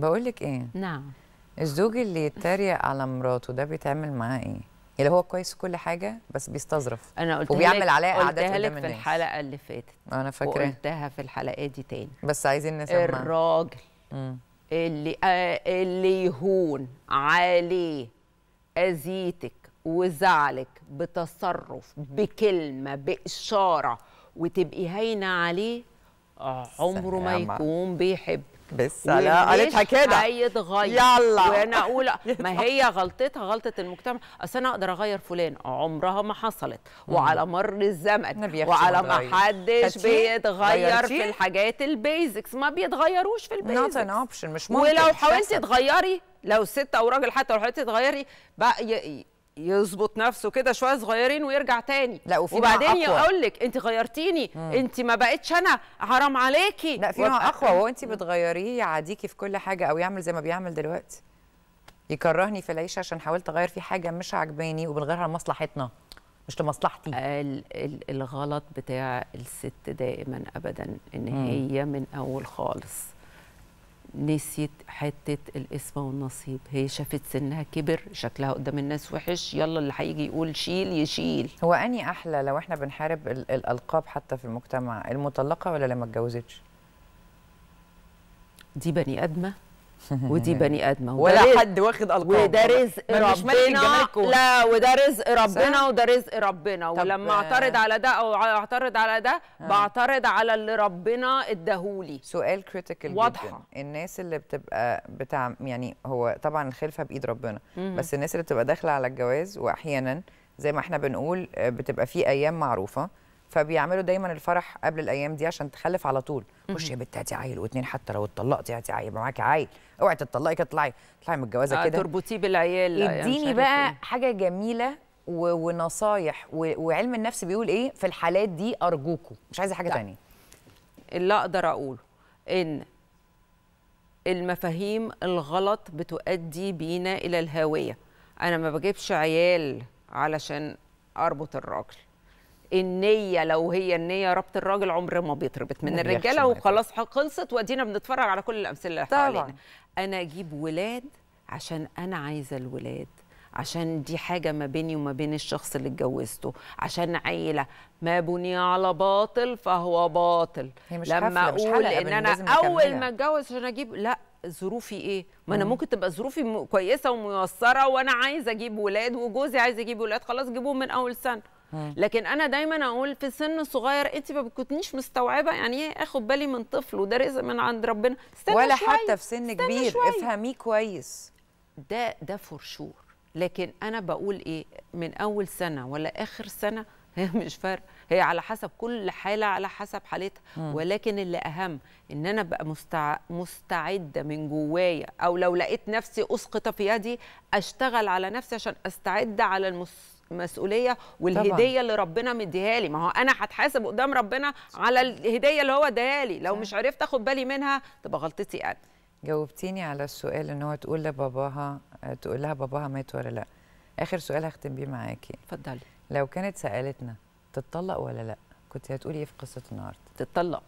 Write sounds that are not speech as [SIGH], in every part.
بقولك إيه؟ نعم. الزوج اللي يتريق على مراته ده بيتعمل معاه إيه؟ اللي هو كويس في كل حاجة بس بيستظرف. أنا قلت وبيعمل عليها قعدات قلتها لك قدام في الناس. الحلقة اللي فاتت. أنا فاكرة. وقلتها في الحلقات دي تاني. بس عايزين نسمع. الراجل مم. اللي آه اللي يهون عليه أذيتك وزعلك بتصرف بكلمة بإشارة وتبقي هاينة عليه آه، عمره ما. يكون بيحب بس لا قالتها كده هيتغير يلا. وأنا أقول [LAUGHS] ما هي غلطتها غلطة المجتمع أصل أنا أقدر أغير فلان عمرها ما حصلت وعلى مر الزمن وعلى ما. حدش؟ بيتغير؟ في الحاجات ال basics ما بيتغيروش في ال basics an option مش ممكن ولو حاولتي. تغيري لو ست أو راجل حتى لو حاولتي تغيري بقى يظبط نفسه كده شوية صغيرين ويرجع تاني. لا، وفي وبعدين. يقول لك انت غيرتيني انت ما بقتش أنا حرام عليكي. لا في نوع أقوى. وهو انت بتغيريه يعاديكي في كل حاجة أو يعمل زي ما بيعمل دلوقتي. يكرهني في العيشة عشان حاولت أغير في حاجة مش عجباني وبنغيرها لمصلحتنا مش لمصلحتي. ال- ال- الغلط بتاع الست دائما ابدا إن هي من أول خالص. نسيت حتة الاسم والنصيب. هي شافت سنها كبر شكلها قدام الناس وحش. يلا اللي هيجي يقول شيل يشيل. هو أني أحلى لو إحنا بنحارب ال- الألقاب حتى في المجتمع المطلقة ولا اللي ما اتجوزتش؟ دي بني آدمة؟ [LAUGHS] ودي بني آدمة ولا حد واخد ألقاب وده رزق ربنا. لا وده رزق ربنا؟ وده رزق ربنا ولما آه. أعترض على ده أو أعترض على ده بعترض على اللي ربنا اداهولي سؤال كريتيكال. جدا الناس اللي بتبقى بتاع يعني هو طبعا الخلفه بإيد ربنا بس الناس اللي بتبقى داخلة على الجواز واحيانا زي ما إحنا بنقول آه، بتبقى في أيام معروفة فبيعملوا دايما الفرح قبل الأيام دي عشان تخلف على طول. خش يا بنت هاتي عيل واتنين حتى لو اتطلقتي هاتي عيل يبقى معاكي عيل. اوعي تتطلقي كده اطلعي اطلعي متجوزه آه، كده. تربطيه بالعيال يعني مش اديني عارف بقى إيه. حاجة جميلة و- ونصايح و- وعلم النفس بيقول إيه؟ في الحالات دي أرجوكوا. مش عايزة حاجة لا. تانية. اللي أقدر أقوله إن المفاهيم الغلط بتؤدي بينا إلى الهاويه أنا ما بجيبش عيال علشان أربط الراجل. النية لو هي النية ربط الراجل عمر ما بيتربط من وقت. وخلاص خلصت وادينا بنتفرج على كل الأمثلة اللي طبعاً. حوالينا أنا أجيب ولاد عشان أنا عايزة الولاد عشان دي حاجة ما بيني وما بين الشخص اللي اتجوزته عشان عيلة ما بني على باطل فهو باطل هي مش لما حفلة، مش أقول حلقة، إن بن- أنا لازم أول نكملها. ما أتجوز عشان أجيب لا ظروفي إيه؟ ما أنا ممكن تبقى ظروفي كويسة وميسرة وأنا عايزة أجيب ولاد وجوزي عايز يجيب ولاد خلاص جيبوهم من أول سنة لكن أنا دايما أقول في سن صغير انت ما بتكونيش مستوعبة يعني إيه آخد بالي من طفل وده رزق من عند ربنا. استنى ولا شوية، حتى في سن كبير شوية. افهميه كويس. ده ده فور شور لكن أنا بقول إيه من أول سنة ولا آخر سنة [LAUGHS] هي مش فارقة. هي على حسب كل حالة على حسب حالتها. ولكن اللي أهم إن أنا ابقى مستع... مستعدة من جوايا أو لو لقيت نفسي أسقط في يدي أشتغل على نفسي عشان أستعد على المس... المسؤوليه والهدية اللي ربنا مديها لي. ما هو أنا هتحاسب قدام ربنا على الهدية اللي هو اداها لي. لو مش عرفت أخد بالي منها تبقى غلطتي أنا. جاوبتيني على السؤال إن هو تقول لباباها تقول لها باباها مات ولا لأ؟ آخر سؤال هختم بيه معاكي. اتفضلي. لو كانت سألتنا تتطلق ولا لأ كنت هتقولي إيه في قصة النهارده؟ تتطلق.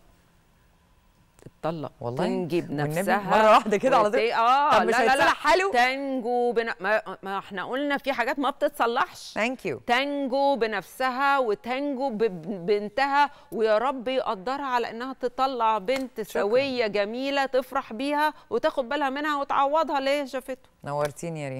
تتطلق والله؟ تنجب والنبي نفسها مرة واحدة كده على طول؟ آه طب مش لا لا حاله؟ تنجو بن... ما... ما إحنا قلنا في حاجات ما بتتصلحش ثانك يو تنجو بنفسها وتنجو ببنتها ويا رب يقدرها على إنها تطلع بنت سوية جميلة تفرح بيها وتاخد بالها منها وتعوضها اللي هي شافته نورتيني يا ريهام